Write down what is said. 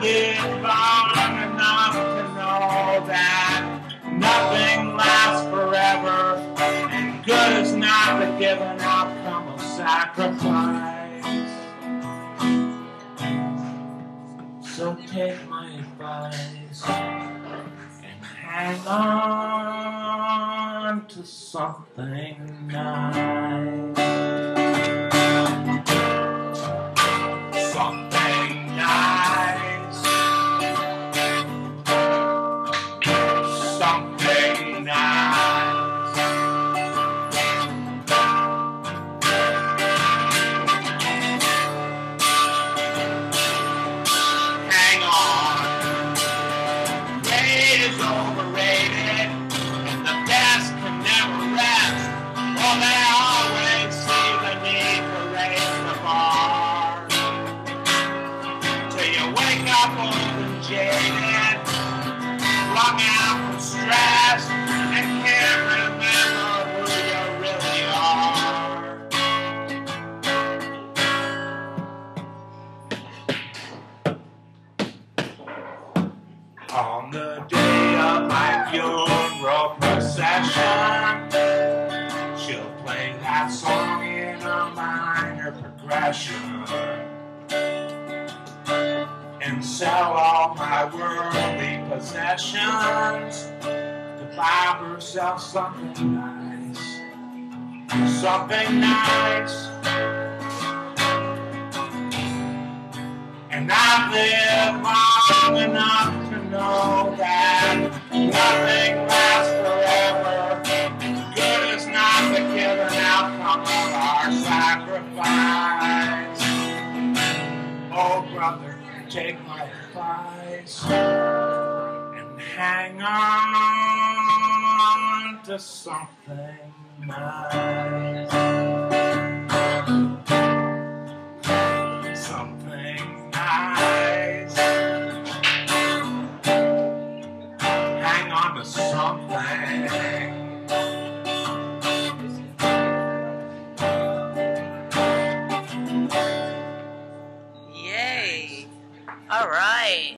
lived long enough to know that nothing lasts forever, and good is not the given outcome of sacrifice. So take my advice and hang on to something nice. Something nice. Something nice. Hang on. Great is overrated, and the best can never rest. For they always see the need to raise the bar. Till you wake up old and jaded, wrung out On the day of my funeral procession, she'll play that song in a minor progression and sell all my worldly possessions buy herself something nice, something nice. And I've lived long enough to know that nothing lasts forever. Good is not the given outcome of our sacrifice. Oh, brother, take my advice and hang on to something nice. Something nice. Hang on to something. All right.